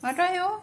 啊，这有。